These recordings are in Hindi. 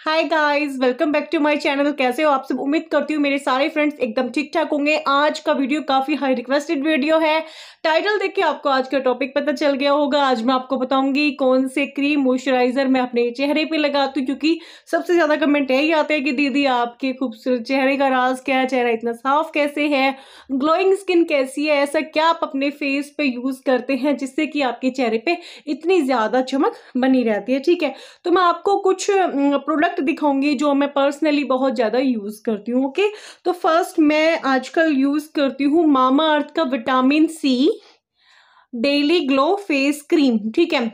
Hi guys welcome back to my channel कैसे हो आप सब? उम्मीद करती हूँ मेरे सारे फ्रेंड्स एकदम ठीक ठाक होंगे। आज का वीडियो काफ़ी हाई रिक्वेस्टेड वीडियो है। टाइटल देख के आपको आज का टॉपिक पता चल गया होगा। आज मैं आपको बताऊँगी कौन से क्रीम मॉइस्चराइजर मैं अपने चेहरे पे लगाती हूँ, क्योंकि सबसे ज़्यादा कमेंट यही आते हैं कि, दीदी, आपके खूबसूरत चेहरे का राज क्या है? चेहरा इतना साफ़ कैसे है? ग्लोइंग स्किन कैसी है? ऐसा क्या आप अपने फेस पे यूज़ करते हैं जिससे कि आपके चेहरे पे इतनी ज़्यादा चमक बनी रहती है? ठीक है तो मैं आपको कुछ प्रोडक्ट प्रोडक्ट दिखाऊँगी जो मैं पर्सनली बहुत ज़्यादा यूज़ करती हूँ ओके तो फ़र्स्ट मैं आजकल यूज़ करती हूँ मामा अर्थ का vitamin C daily glow face cream, ठीक है?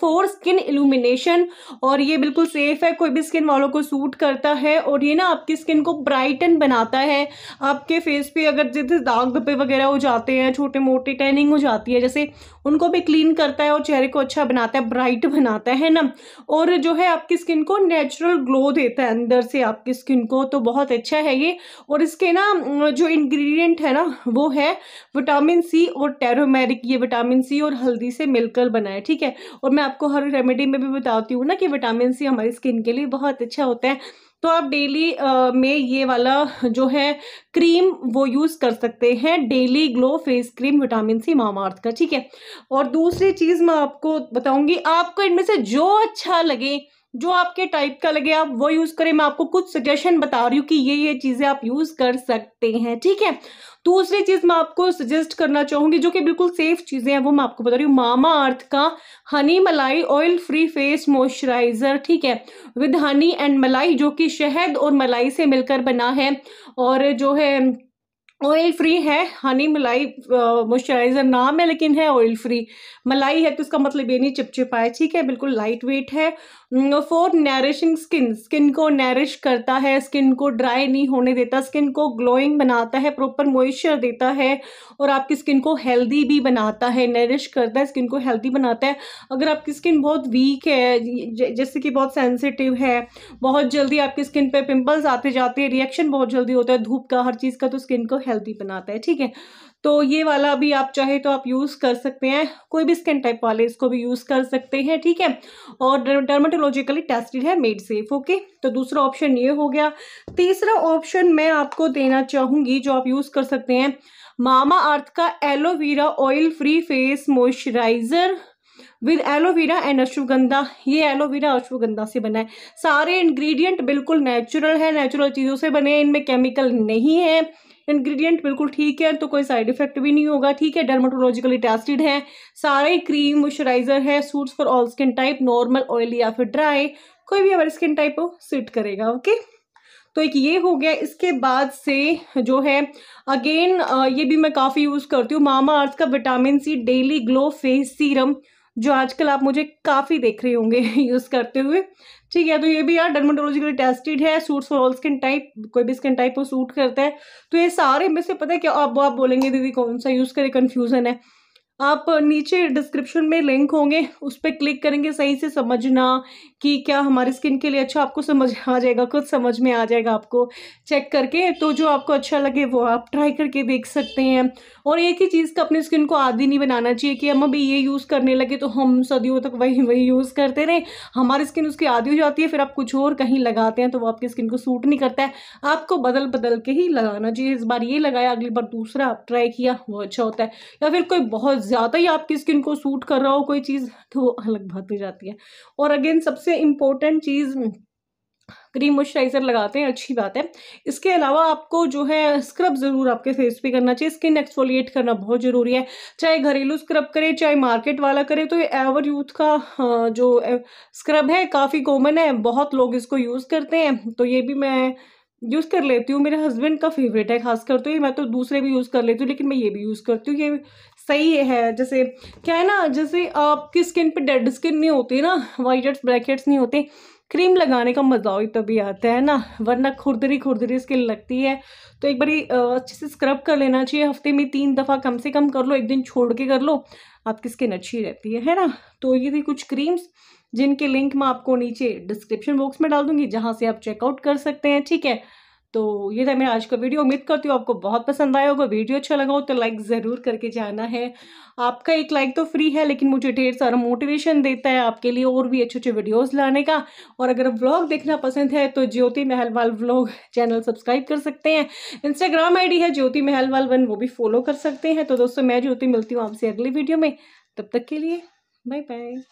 फोर स्किन इल्यूमिनेशन, और ये बिल्कुल सेफ़ है, कोई भी स्किन वालों को सूट करता है, और ये ना आपकी स्किन को ब्राइटन बनाता है। आपके फेस पे अगर जैसे दाग धब्बे वगैरह हो जाते हैं छोटे मोटे टैनिंग हो जाती है, जैसे उनको भी क्लीन करता है और चेहरे को अच्छा बनाता है, ब्राइट बनाता है ना? और जो है आपकी स्किन को नेचुरल ग्लो देता है अंदर से आपकी स्किन को तो बहुत अच्छा है ये। और इसके ना, जो इंग्रेडिएंट है ना, वो है विटामिन सी और टेरोमेरिक, ये विटामिन सी और हल्दी से मिलकर बना है ठीक है? और मैं आपको हर रेमेडी में भी बताती हूँ ना कि विटामिन सी हमारी स्किन के लिए बहुत अच्छा होता है। तो आप डेली में ये वाला जो है क्रीम वो यूज़ कर सकते हैं daily glow face cream vitamin C Mamaearth का, ठीक है? और दूसरी चीज़ मैं आपको बताऊँगी, आपको इनमें से जो अच्छा लगे जो आपके टाइप का लगे, आप वो यूज़ करें। मैं आपको कुछ सजेशन बता रही हूँ कि ये ये चीज़ें आप यूज़ कर सकते हैं, ठीक है? दूसरी चीज़ मैं आपको सजेस्ट करना चाहूँगी, जो कि बिल्कुल सेफ़ चीज़ें हैं, वो मैं आपको बता रही हूँ। मामा अर्थ का हनी मलाई ऑयल फ्री फेस मॉइस्चराइज़र ठीक है? विद हनी एंड मलाई, जो कि शहद और मलाई से मिलकर बना है, और जो है ऑयल फ्री है हनी मलाई मॉइस्चराइजर नाम है, लेकिन है ऑयल फ्री मलाई है तो इसका मतलब ये नहीं चिपचिपा है ठीक है, बिल्कुल लाइट वेट है फॉर नरिशिंग स्किन स्किन को नरिश करता है स्किन को ड्राई नहीं होने देता स्किन को ग्लोइंग बनाता है प्रॉपर मॉइस्चर देता है, और आपकी स्किन को हेल्दी भी बनाता है नरिश करता है स्किन को हेल्दी बनाता है। अगर आपकी स्किन बहुत वीक है जैसे कि बहुत सेंसिटिव है, बहुत जल्दी आपकी स्किन पे पिंपल्स आते जाते हैं रिएक्शन बहुत जल्दी होता है, धूप का, हर चीज़ का तो स्किन को हेल्दी बनाता है, ठीक है? तो ये वाला भी आप चाहे तो आप यूज़ कर सकते हैं, कोई भी स्किन टाइप वाले इसको भी यूज़ कर सकते हैं, ठीक है? और डर्माटोलॉजिकली टेस्टेड है मेड सेफ़ ओके तो दूसरा ऑप्शन ये हो गया। तीसरा ऑप्शन मैं आपको देना चाहूँगी, जो आप यूज़ कर सकते हैं, मामा अर्थ का aloe vera oil free face moisturiser with aloe vera and ashwagandha ये एलोवेरा अश्वगंधा से बना है। सारे इंग्रेडिएंट बिल्कुल नेचुरल है नेचुरल चीज़ों से बने हैं, इनमें केमिकल नहीं है। इंग्रेडिएंट बिल्कुल ठीक है तो कोई साइड इफ़ेक्ट भी नहीं होगा, ठीक है? डर्माटोलॉजिकली टेस्टेड है, सारे क्रीम मॉइस्चराइजर है suits for all skin type normal oily या फिर ड्राई कोई भी हमारी स्किन टाइप हो सूट करेगा ओके तो एक ये हो गया, इसके बाद से जो है अगेन ये भी मैं काफ़ी यूज़ करती हूँ, मामा अर्थ का vitamin C daily glow face serum जो आजकल आप मुझे काफ़ी देख रहे होंगे यूज़ करते हुए। ठीक है तो ये भी यार डर्माटोलॉजिकली टेस्टेड है suits for all skin type कोई भी स्किन टाइप को सूट करता है। तो ये सारे में से पता है क्या, अब आप बोलेंगे, दीदी कौन सा यूज़ करें कन्फ्यूज़न है। आप नीचे डिस्क्रिप्शन में लिंक होंगे, उस पर क्लिक करेंगे सही से समझना कि क्या हमारी स्किन के लिए अच्छा आपको समझ आ जाएगा, खुद समझ में आ जाएगा आपको। चेक करके तो जो आपको अच्छा लगे वो आप ट्राई करके देख सकते हैं। और एक ही चीज़ का अपनी स्किन को आदि नहीं बनाना चाहिए कि हम अभी ये यूज़ करने लगे तो हम सदियों तक वही वही यूज़ करते रहे। हमारी स्किन उसकी आदि हो जाती है, फिर आप कुछ और कहीं लगाते हैं तो वो आपकी स्किन को सूट नहीं करता है। आपको बदल बदल के ही लगाना चाहिए। इस बार ये लगाया, अगली बार दूसरा आप ट्राई किया, वो अच्छा होता है। या फिर कोई बहुत ज़्यादा ही आपकी स्किन को सूट कर रहा हो कोई चीज़ तो अलग बात हो जाती है। और अगेन सबसे इम्पोर्टेंट चीज़, क्रीम मॉइस्चराइज़र लगाते हैं, अच्छी बात है। इसके अलावा आपको जो है स्क्रब ज़रूर आपके फेस पे करना चाहिए, स्किन एक्सफोलिएट करना बहुत ज़रूरी है। चाहे घरेलू स्क्रब करे, चाहे मार्केट वाला करे तो ये एवर यूथ का जो स्क्रब है, काफ़ी कॉमन है, बहुत लोग इसको यूज़ करते हैं। तो ये भी मैं यूज़ कर लेती हूँ। मेरे हस्बैंड का फेवरेट है खासकर तो ये मैं तो दूसरे भी यूज़ कर लेती हूँ, लेकिन मैं ये भी यूज़ करती हूँ। ये सही है, जैसे क्या है ना, जैसे आपकी स्किन पे डेड स्किन नहीं होती ना वाइट हेड्स ब्लैक हेड्स नहीं होते क्रीम लगाने का मज़ा ही तभी आता है ना, वरना खुरदरी खुरदरी स्किन लगती है। तो एक बारी अच्छे से स्क्रब कर लेना चाहिए। हफ़्ते में तीन दफ़ा कम से कम कर लो, एक दिन छोड़ के कर लो, आपकी स्किन अच्छी रहती है है ना? तो ये थी कुछ क्रीम्स, जिनके लिंक मैं आपको नीचे डिस्क्रिप्शन बॉक्स में डाल दूँगी, जहाँ से आप चेकआउट कर सकते हैं, ठीक है? तो ये था मेरा आज का वीडियो। उम्मीद करती हूँ आपको बहुत पसंद आया होगा। वीडियो अच्छा लगा हो तो लाइक ज़रूर करके जाना है। आपका एक लाइक तो फ्री है, लेकिन मुझे ढेर सारा मोटिवेशन देता है आपके लिए और भी अच्छे अच्छे वीडियोस लाने का। और अगर व्लॉग देखना पसंद है तो Jyoti Mahalwal vlog channel subscribe कर सकते हैं। इंस्टाग्राम आईडी है ज्योति महलवाल वन वो भी फॉलो कर सकते हैं। तो दोस्तों, मैं ज्योति मिलती हूँ आपसे अगली वीडियो में। तब तक के लिए बाय बाय